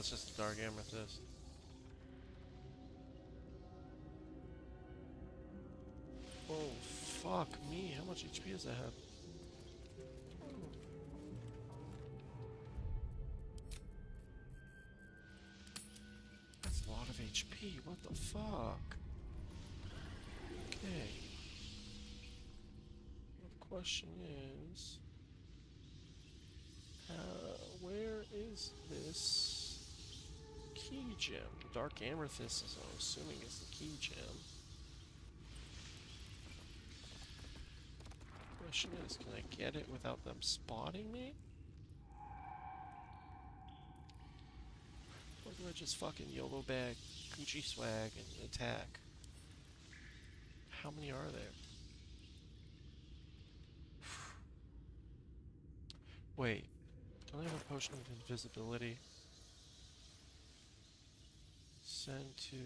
It's just a dark amethyst. Oh, fuck me. How much HP does that have? That's a lot of HP. What the fuck? Okay. The question is... Uh, where is this key gem? Dark Amethyst is, I'm assuming, is the key gem. Question is, can I get it without them spotting me? Or do I just fucking YOLO bag Gucci swag and attack? How many are there? Wait, don't I have a potion of invisibility? Send to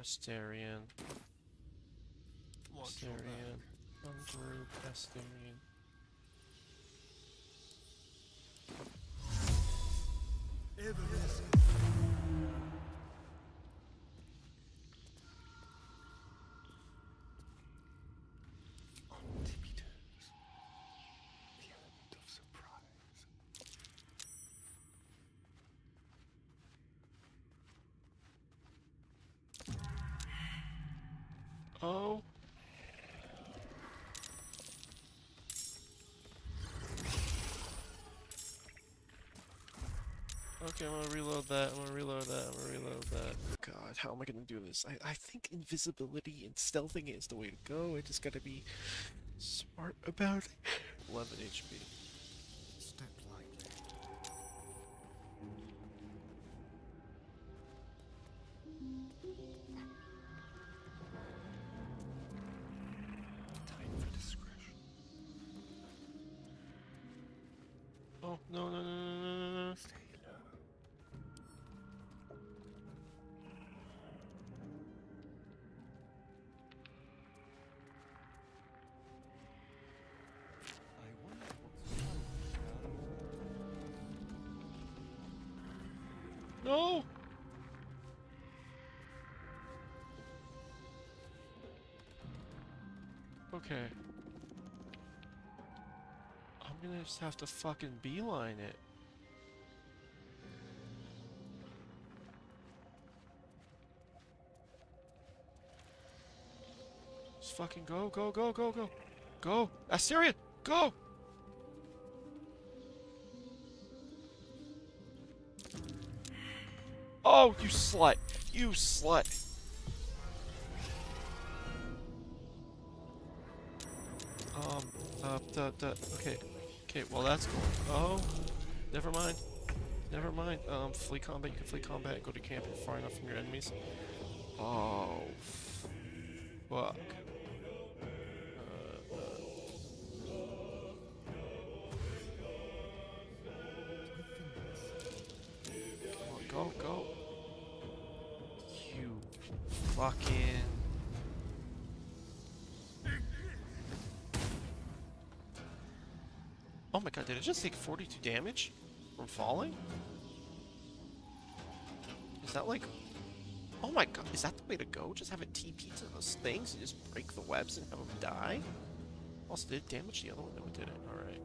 Astarion. Astarion. Ungroup Astarion. On Okay, I'm gonna reload that, I'm gonna reload that, I'm gonna reload that. God, how am I gonna do this? I, I think invisibility and stealthing is the way to go. I just gotta be smart about it. 11 HP. No! Okay. I'm gonna just have to fucking beeline it. Just fucking go, go, go, go, go. Go! Astarion! Go! Oh, you slut! You slut! Um, uh, the, the, okay. Okay, well that's cool. Oh, never mind. Never mind. Um, flee combat, you can flee combat and go to camp you're far enough from your enemies. Oh, fuck. Fucking. Oh my god, did I just take 42 damage from falling? Is that like. Oh my god, is that the way to go? Just have it TP to those things and just break the webs and have them die? Also, did it damage the other one? No, it didn't. Alright.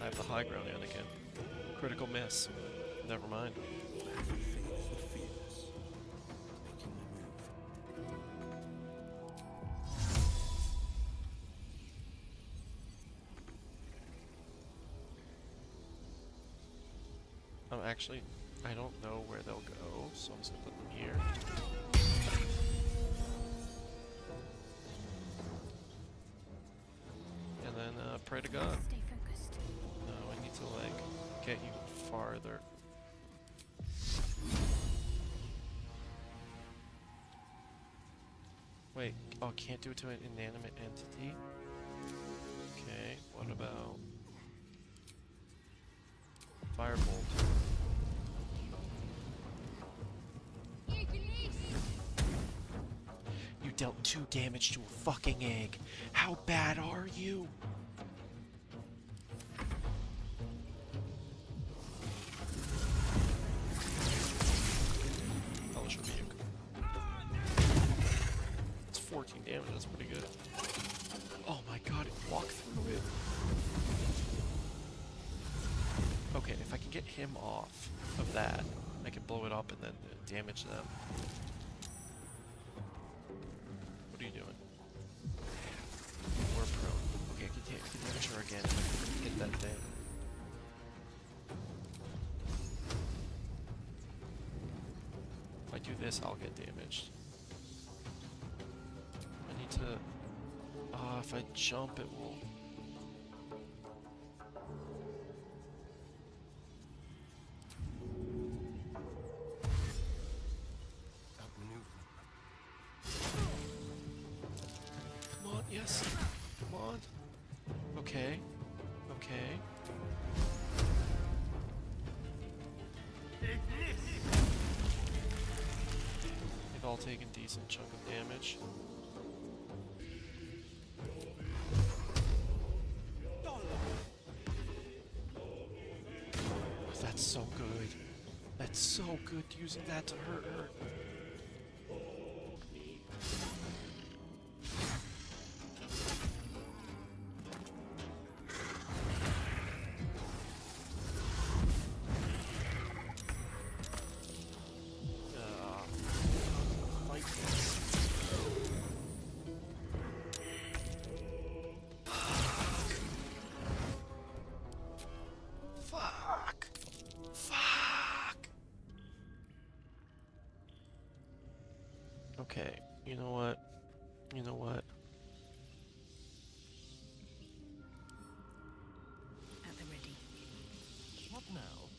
I have the high ground, Anakin. Critical miss. Never mind. Put them here. And then uh, pray to God. No, I need to like get you farther. Wait, oh, can't do it to an inanimate entity? Okay, what about Firebolt? two damage to a fucking egg. How bad are you? That's 14 damage, that's pretty good. Oh my god, it walked through it. Okay, if I can get him off of that, I can blow it up and then damage them. Ah, if I jump, it will... Come on, yes. Come on. Okay. Okay. They've all taken decent chunk of damage. So good. That's so good using that to hurt her. Okay, you know what? You know what? At the ready. What now?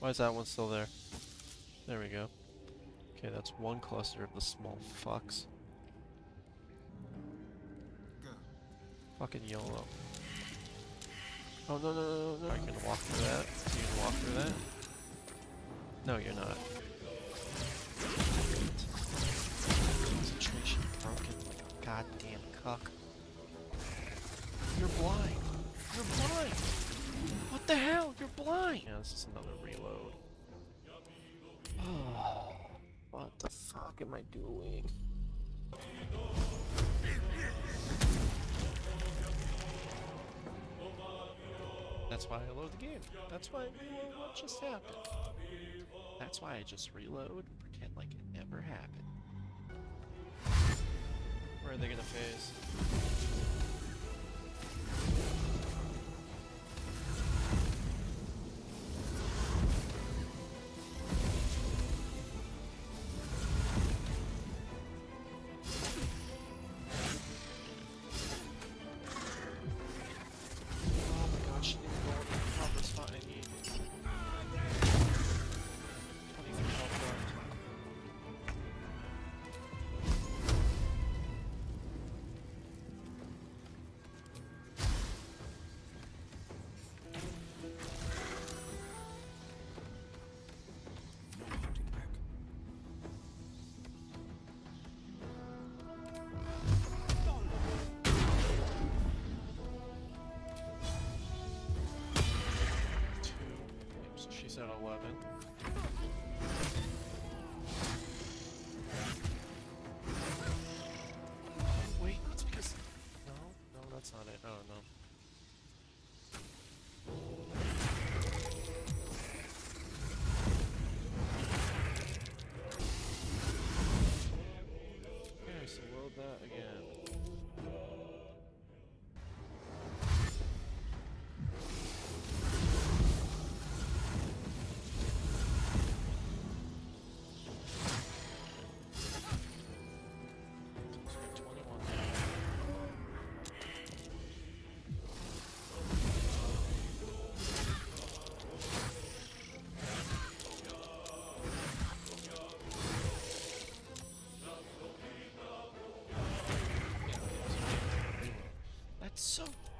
Why is that one still there? There we go. Okay, that's one cluster of the small fucks. Go. Fucking YOLO. Oh, no, no, no, no, you gonna walk through that? You gonna walk through that? No, you're not. Concentration broken goddamn cuck. Blind. Yeah, this is another reload. What the fuck am I doing? That's why I load the game. That's why I reload what just happened. That's why I just reload and pretend like it never happened. Where are they gonna phase?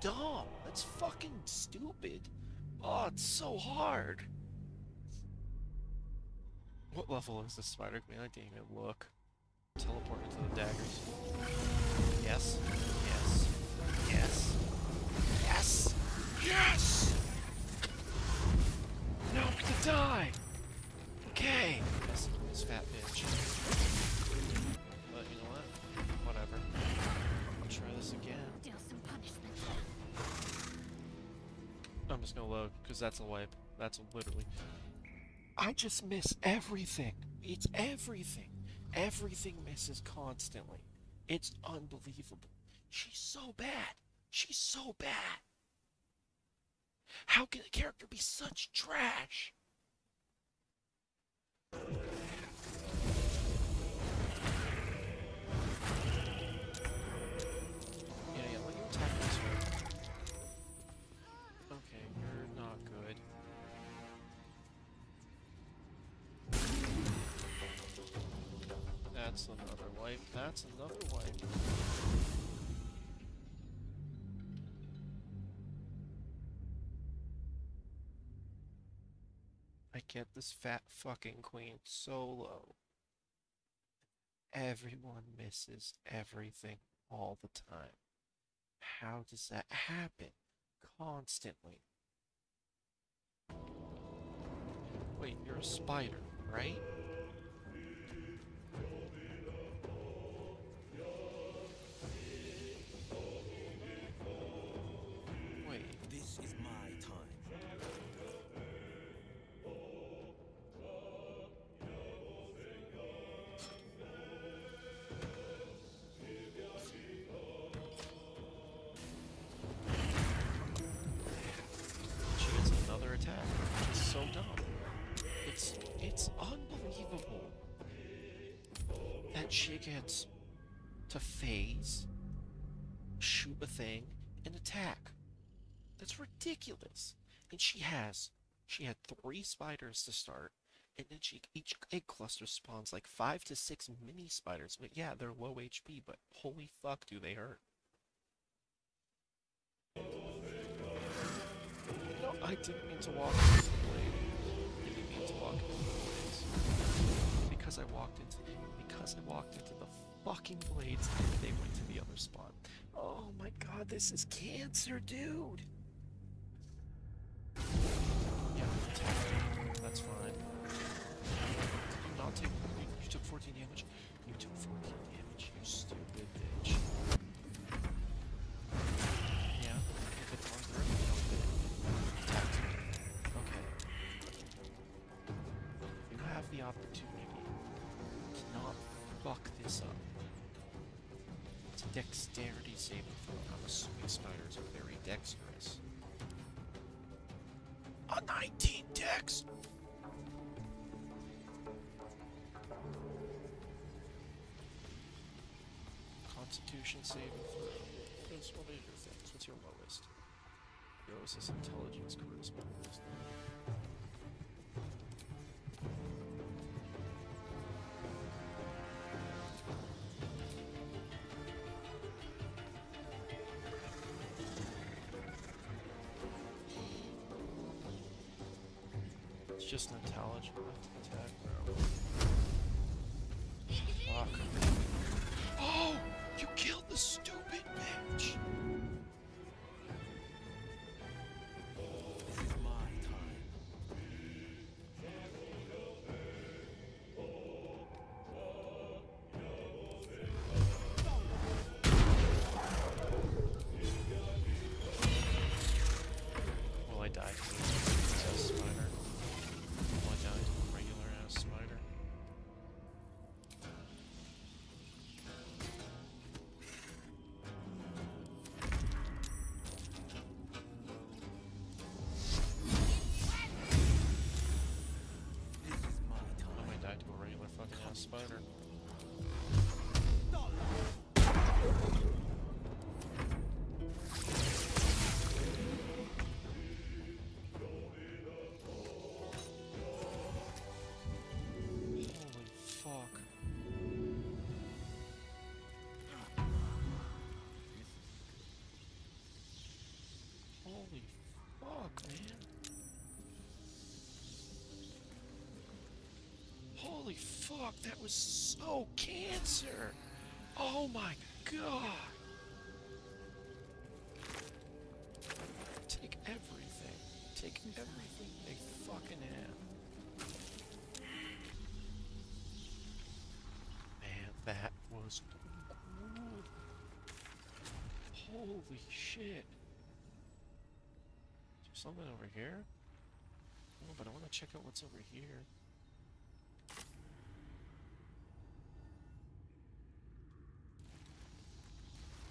Dumb. That's fucking stupid. Oh, it's so hard. What level is this spider queen? I didn't even look. Teleport into the daggers. Yes. Because that's a wipe. That's literally. I just miss everything. It's everything. Everything misses constantly. It's unbelievable. She's so bad. She's so bad. How can a character be such trash? That's another wipe. That's another wipe. I get this fat fucking queen solo. Everyone misses everything all the time. How does that happen? Constantly. Wait, you're a spider, right? To phase, shoot a thing, and attack. That's ridiculous. And she has she had three spiders to start, and then she each egg cluster spawns like five to six mini spiders. But yeah, they're low HP, but holy fuck, do they hurt? No, I didn't mean to walk into the blade. I didn't mean to walk into the. Because I walked into because I walked into the fucking blades, and they went to the other spot. Oh my god, this is cancer, dude. Yeah. That's fine. You not take you took 14 damage? You took 14 damage, you stupid bitch. Dexterity saving throw. I'm assuming spiders are very dexterous. A 19 dex! Constitution saving throw. What's, your things? What's your lowest? Your lowest is intelligence, charisma. Just an intelligent attack, bro. Fucking Holy fuck, that was so cancer! Oh my god! Take everything. Take everything they fucking have. Man, that was good. Holy shit. Is there something over here? Oh, but I want to check out what's over here.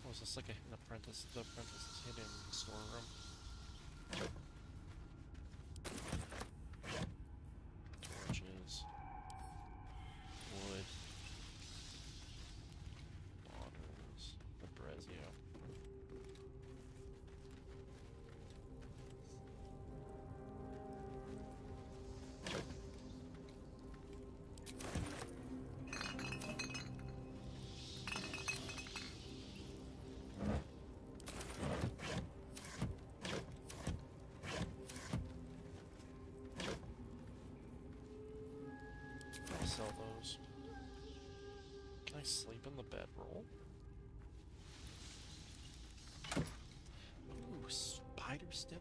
Oh, is this like a hidden apprentice? The apprentice's hidden storeroom. The bedroll? Ooh, spider step.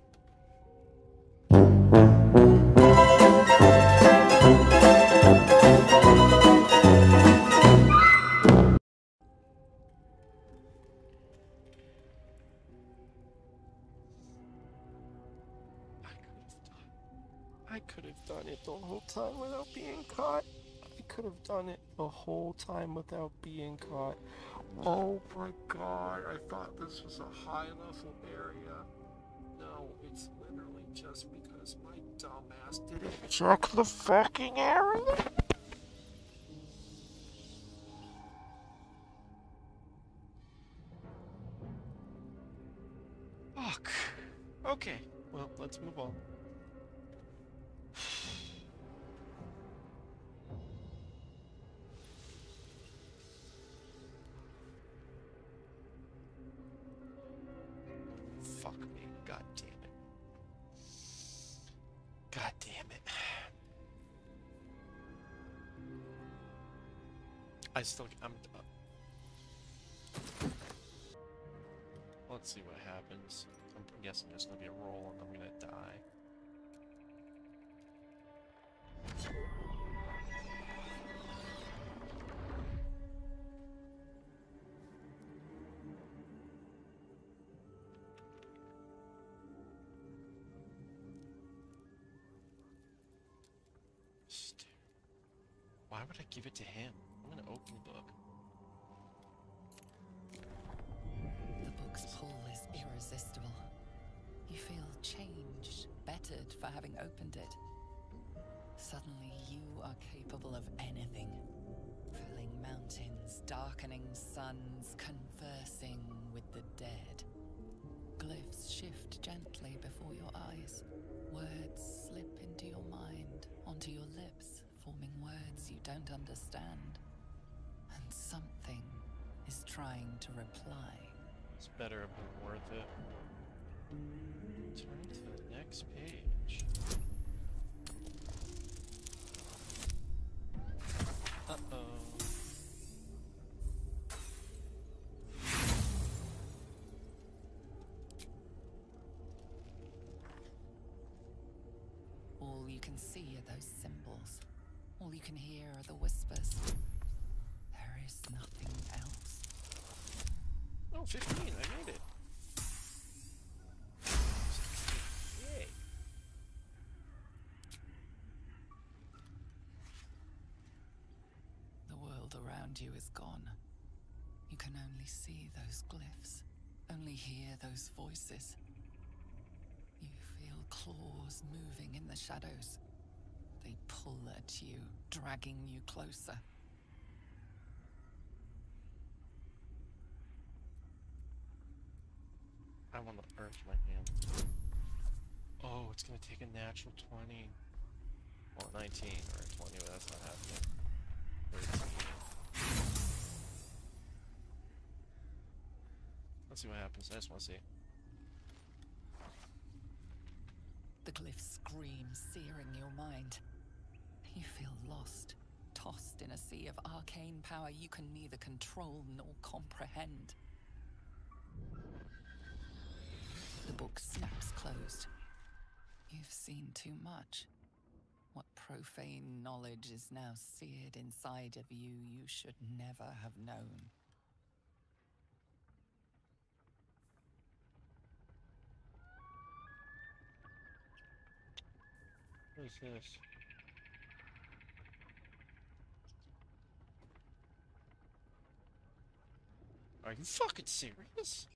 I could have done it the whole time without being caught. Could have done it the whole time without being caught. Oh my god, I thought this was a high level area. No, it's literally just because my dumbass didn't check the fucking area. Fuck. Okay, well, let's move on. God damn it. I still. I'm. Uh, let's see what happens. I'm guessing there's gonna be a roll and I'm gonna die. Give it to him? I'm gonna open the book. The book's pull is irresistible. You feel changed, bettered for having opened it. Suddenly, you are capable of anything. Filling mountains, darkening suns, conversing with the dead. Glyphs shift gently before your eyes. Words slip into your mind, onto your lips, forming words you don't understand. And something is trying to reply. It's better have been worth it. Turn to the next page. Uh-oh. All you can see are those symbols. All you can hear are the whispers. There is nothing else. Oh, 15, I made it. Yay. The world around you is gone. You can only see those glyphs, only hear those voices. You feel claws moving in the shadows. They pull at you, dragging you closer. I want to urge my hand. Oh, it's gonna take a natural 20. Well, 19 or 20, but that's not happening. 13. Let's see what happens. I just want to see. The glyphs scream, searing your mind. You feel lost, tossed in a sea of arcane power you can neither control nor comprehend. The book snaps closed. You've seen too much. What profane knowledge is now seared inside of you you should never have known. What is this? Are you fucking serious?